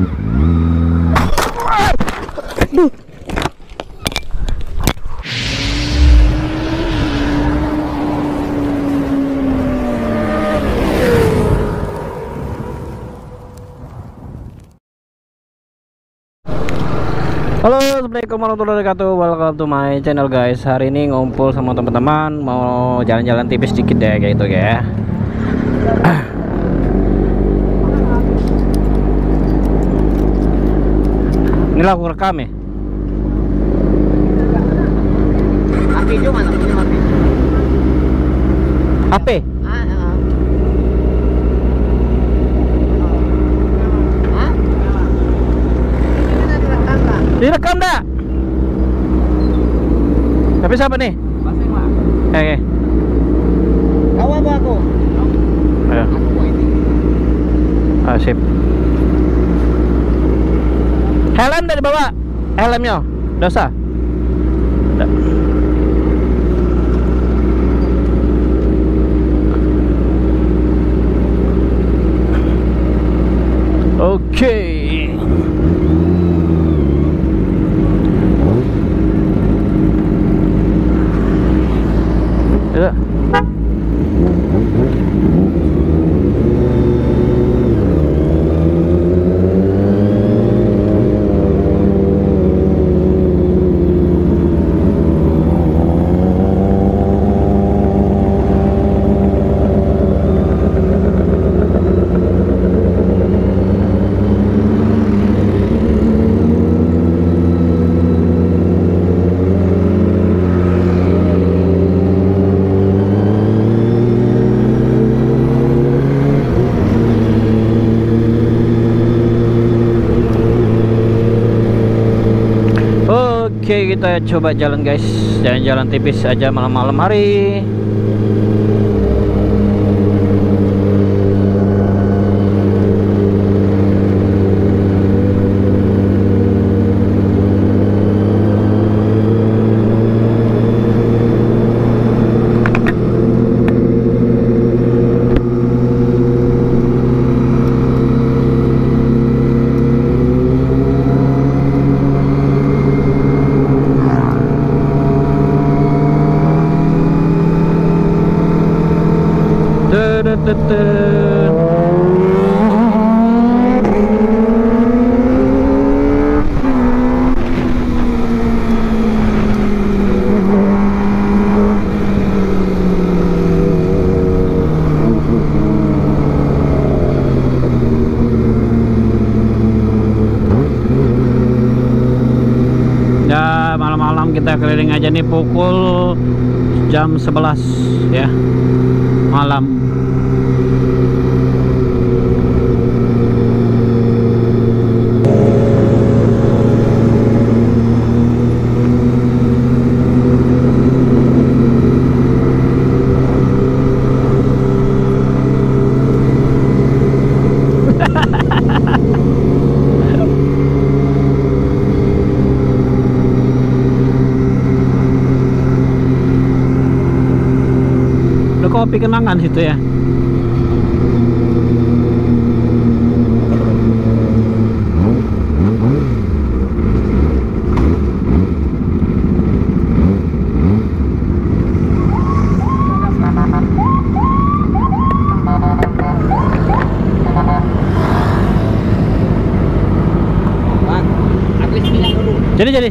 Halo assalamualaikum warahmatullahi wabarakatuh. Welcome to my channel guys. Hari ini ngumpul sama teman-teman Mau jalan-jalan tipis dikit deh kayak gitu ya Inilah aku rekam ya Api juga mana punya api? HP. Hah? Ini direkam, Pak. Direkam dah Tapi siapa nih? Basing lah. Eh, eh. Kau apa aku? Ayo. Aku mau ini. Ah, sip. Helm dari bawah. Helmnya. Dosa. Udah. Oke. Ya. Oke kita coba jalan guys. Jalan-jalan tipis aja malam-malam hari Dudududud. Ya malam-malam kita keliling aja nih pukul jam 11 ya malam Kopi kenangan situ ya. Jadi jadi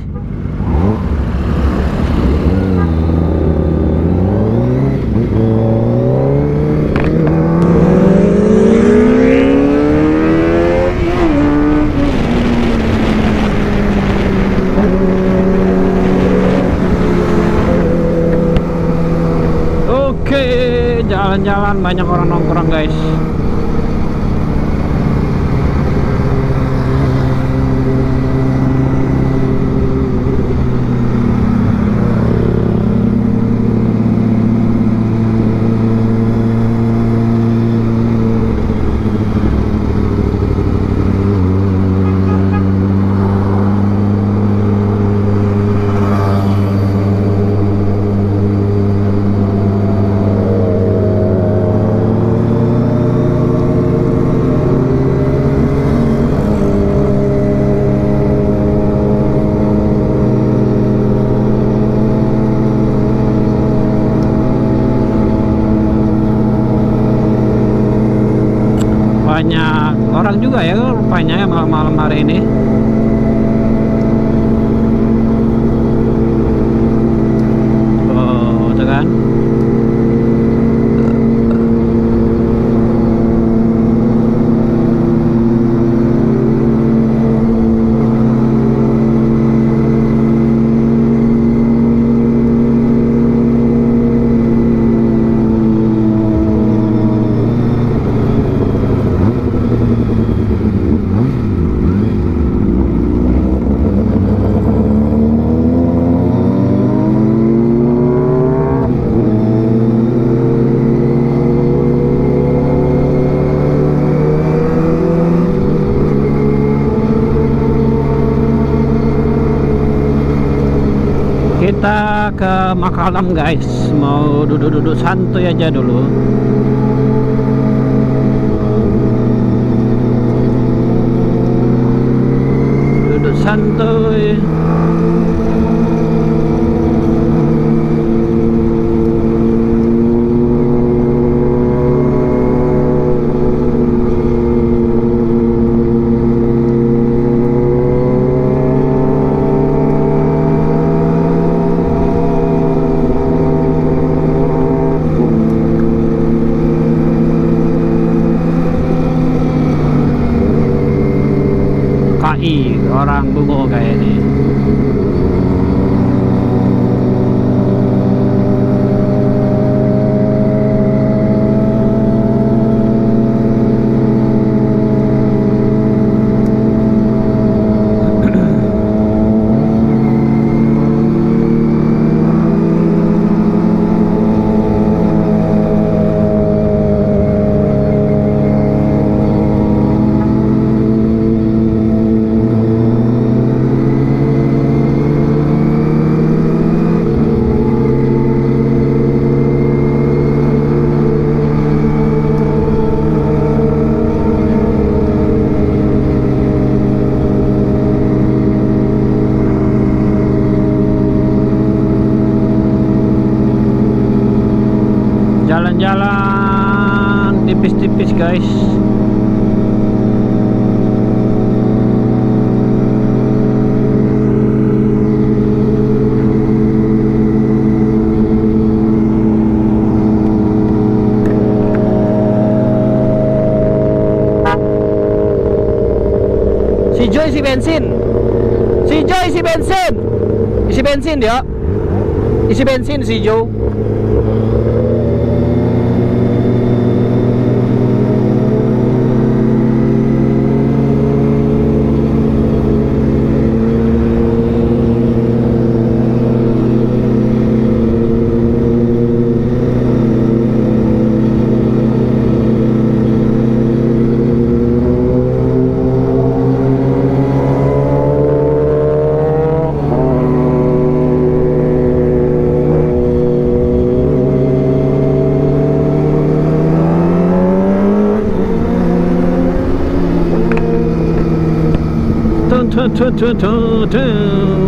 Oke, jalan-jalan banyak orang nongkrong guys. banyak orang juga ya rupanya ya malam-malam hari ini. Ke Makalam guys. Mau duduk-duduk santuy aja dulu duduk santuy KI orang Bungo kayak ini jalan-jalan tipis-tipis guys. Si Joy isi bensin. Si Joy isi bensin. Isi bensin dia. Isi bensin si Joe turn, turn, turn, turn.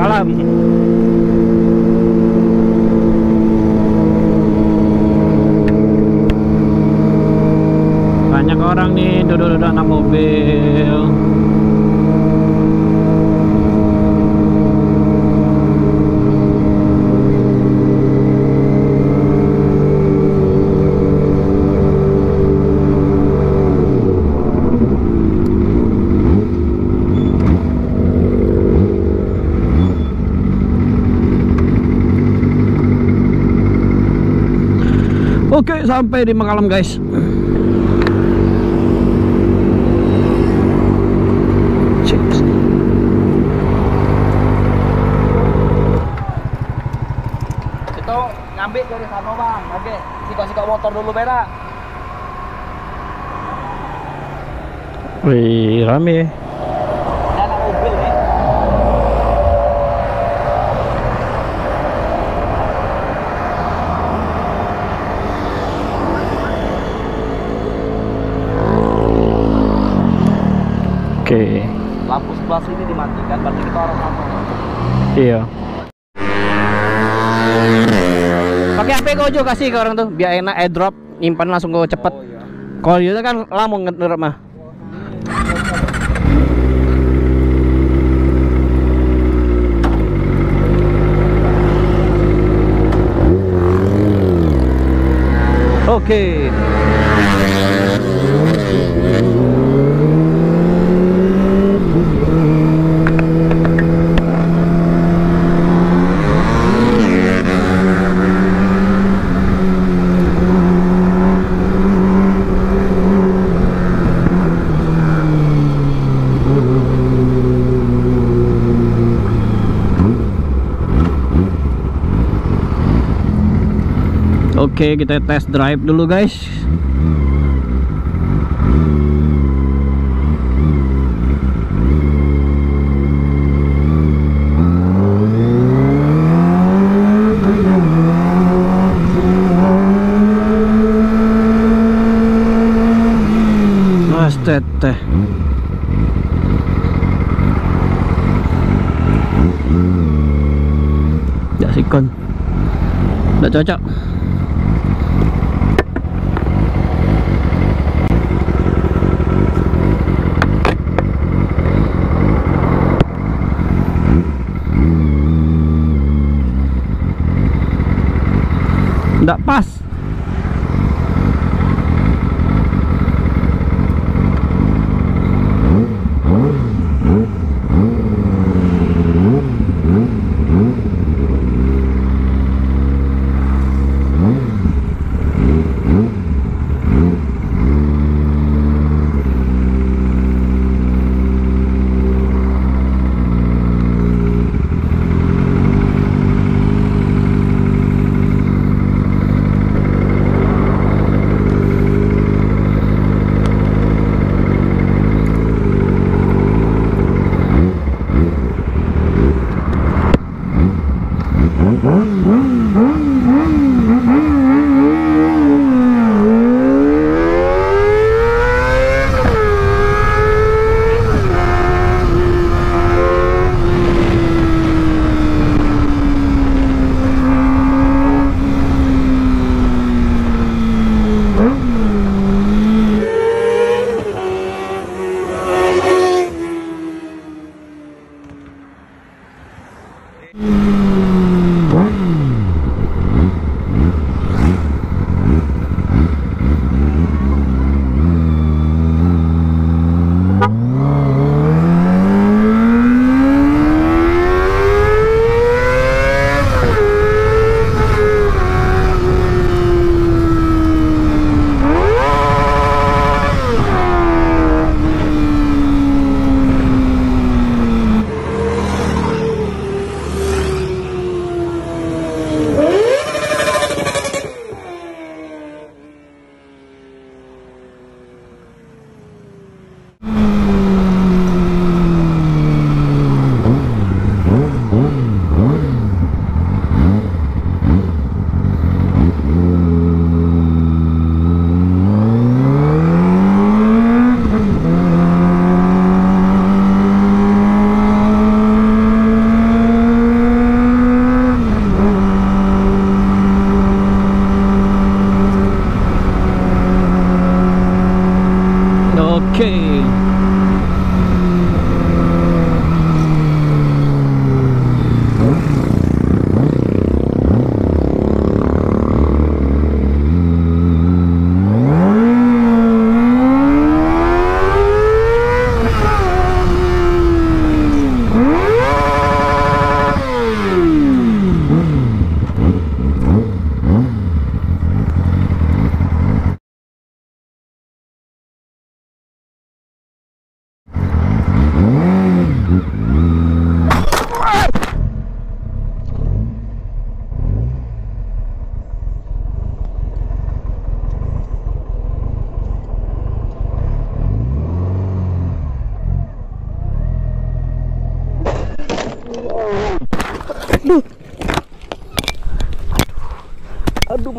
malam Oke sampai di Makalam guys Chips. Itu ngambil dari sana bang. Oke, sikok-sikok motor dulu beda. Wih rame Ada anak mobil nih. Oke Lampu sebelah sini dimatikan, berarti kita orang kampung. Iya Pakai HP Gojo kasih ke orang tuh biar enak airdrop nyimpan langsung ke cepet Oh iya. Kalau gitu kan lama ngedrap mah Oke Oke kita test drive dulu guys. Mas teteh Tidak sikon Tidak cocok Nggak pas Okay.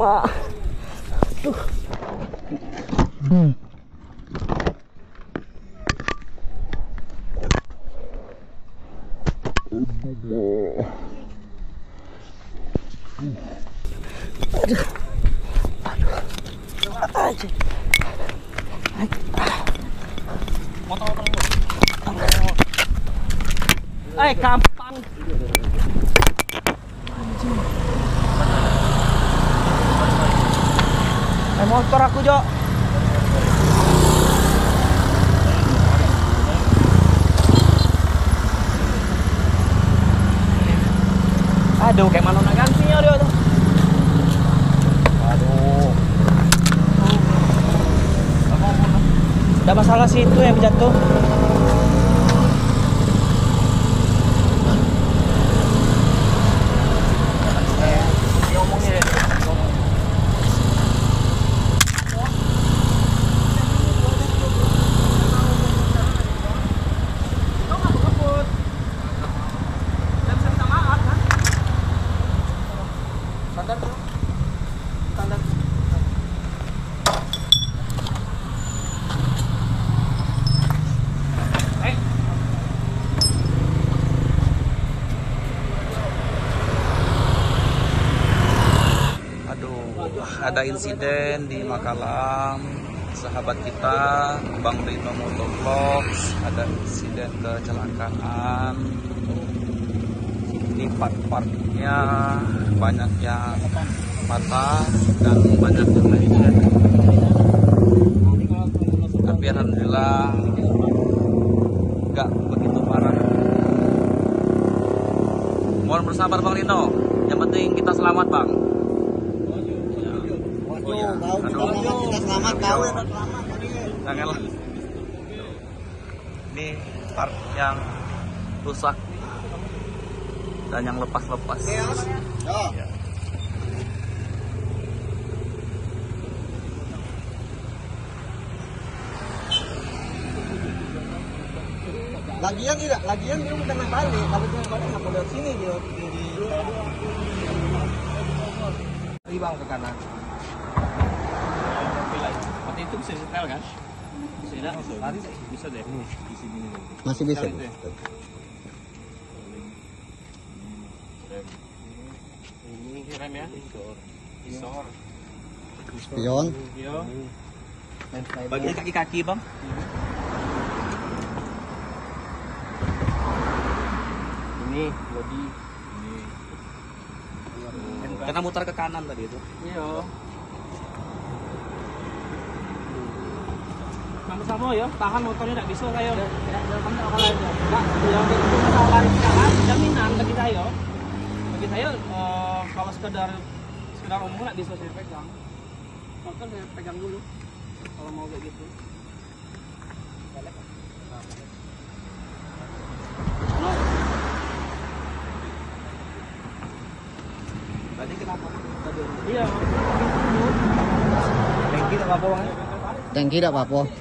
uma... Hum. Ai, ai, campo. Motor aku, Jo. Aduh, kayak mana nak ganti ya dia tuh. Aduh. Ada masalah situ yang jatuh. Aduh, ada insiden di Makalang. Sahabat kita, Bang Rino Motovlogs, ada insiden kecelakaan. Di part-partnya banyak yang patah dan banyak yang lecet. Tapi alhamdulillah nggak begitu parah. Mohon bersabar Bang Rino. Yang penting kita selamat Bang. Oh iya. Aduh. Kita selamat tahu ya. Janganlah. Ini part yang rusak dan yang lepas-lepas. Yo. Lagian tidak, lagian dia bukan naik balik. Kalau dia balik nggak boleh sini dia. Di, di, di bang ke kanan. Itu bisa setel kan? Bisa lari bisa deh. Di sini. Masih bisa. Ini rem ya. Visor. Spion. Yo. Bagian kaki-kaki bang. Ini body. Karena mutar ke kanan tadi itu. Iya. Sama-sama ya, tahan motornya tidak bisa kayo. Kamu tak kalah aja. Pak, yang itu masalah kan jaminan bagi saya. Bagi saya eh, kalau sekedar sekedar umum nggak bisa saya pegang. Motor saya pegang dulu. Kalau mau kayak gitu. Tadi kenapa? Tadi Iya. Lengki tak apa bang? Tangki tidak apa-apa.